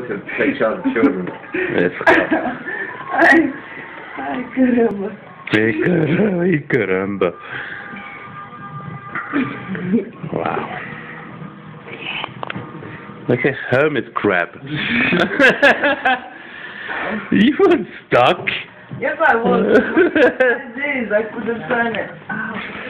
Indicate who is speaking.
Speaker 1: to take charge of children.
Speaker 2: Yes.
Speaker 3: Ai, ai, caramba.
Speaker 2: Ai, caramba. Ai, caramba. Wow. Like a hermit crab. you were stuck.
Speaker 3: Yes, I was. Jeez, I couldn't turn it. Ow.